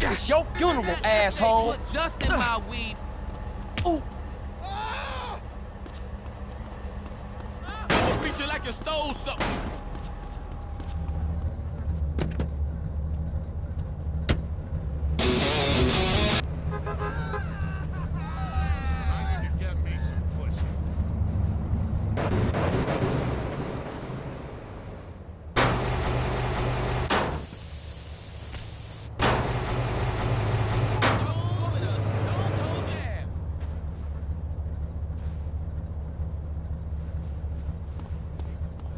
It's your funeral, asshole. Put just in my weed. Ooh. You treat you like you stole something.